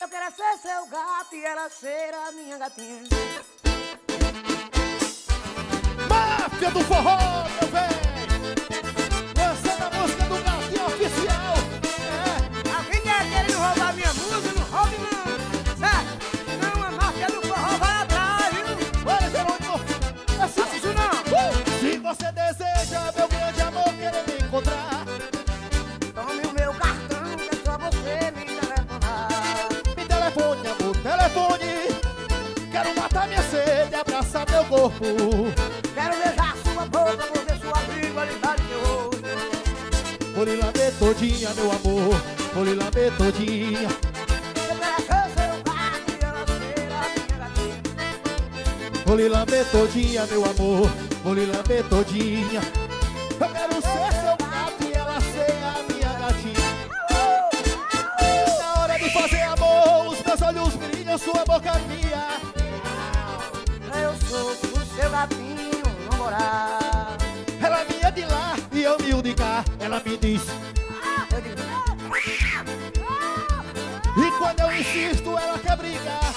Eu quero ser seu gato e ela ser a minha gatinha. Máfia do forró, telefone. Quero matar minha sede, abraçar teu corpo. Quero beijar sua boca, porque sua rivalidade meu rosto. Vou lhe lamber todinha, meu amor. Vou lhe lamber todinha. Vou lhe lamber todinha, meu amor. Vou lhe lamber todinha o seu gatinho, namorar Ela é de lá e eu me de cá. Ela me diz Eu digo E quando eu insisto ela quer brigar.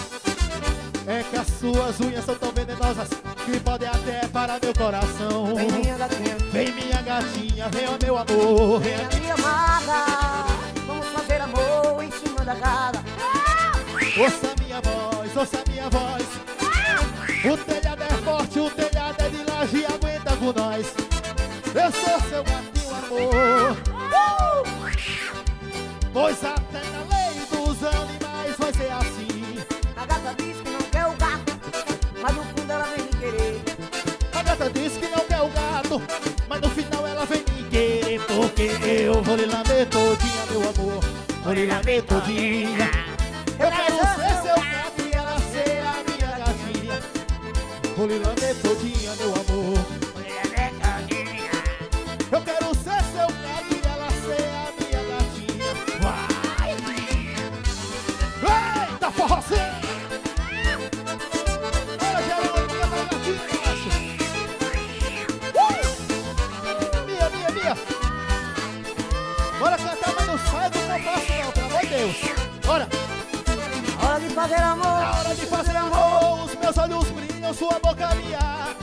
É que as suas unhas são tão venenosas Que podem até parar meu coração. Vem minha gatinha. Vem minha gatinha, vem ó meu amor Vem a minha amada. Vamos fazer amor em cima da casa Ouça minha voz, ouça minha voz. O telhado Nós. Eu sou seu gatinho, amor. Pois até na lei dos animais vai ser assim. A gata diz que não quer o gato Mas no fundo ela vem me querer. A gata diz que não quer o gato Mas no final ela vem me querer Porque eu vou lhe lamber todinha, meu amor. Vou lhe lamber todinha. Eu quero ser seu gato e ela ser a minha gatinha. Vou lhe lamber todinha, Eu quero ser seu gato e ela ser a minha gatinha Vai! Eita, forrozinho! É gatinho! Bora cantar, mas não sai do compasso não, pelo amor de Deus! Bora! Hora de fazer amor Na hora de fazer amor, os meus olhos brilham, sua boca minha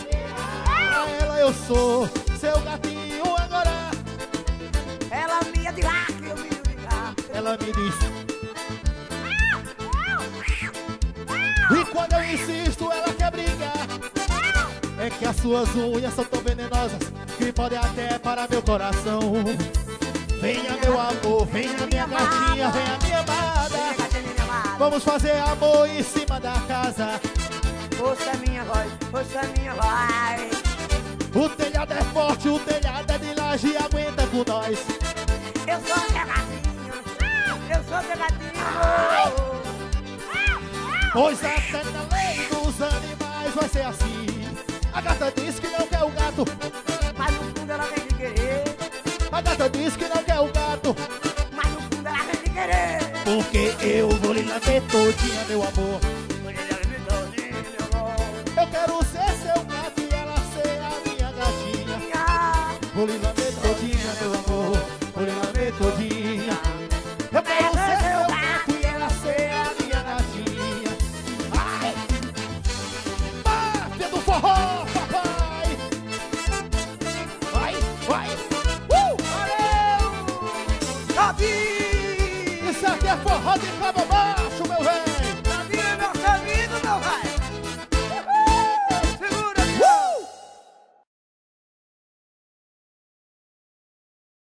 Pra ela eu sou seu gatinho Ela me diz. E quando eu insisto, ela quer brigar. É que as suas unhas são tão venenosas Que podem até parar meu coração. Venha meu amor, venha minha gatinha, venha minha amada. Vamos fazer amor em cima da casa. Ouça minha voz, ouça minha voz. O telhado é forte, o telhado é de laje Aguenta com nós. Eu sou gatinho Eu sou seu gatinho Pois até na lei dos animais vai ser assim. A gata diz que não quer o gato. Mas no fundo ela vem me querer. A gata diz que não quer o gato. Mas no fundo ela vem me querer. Porque eu vou lhe lamber todinha, meu amor. Eu quero ser seu gato e ela ser a minha gatinha. Vou lhe lamber todinha, meu amor. Vou lhe lamber todinha Uh! Valeu!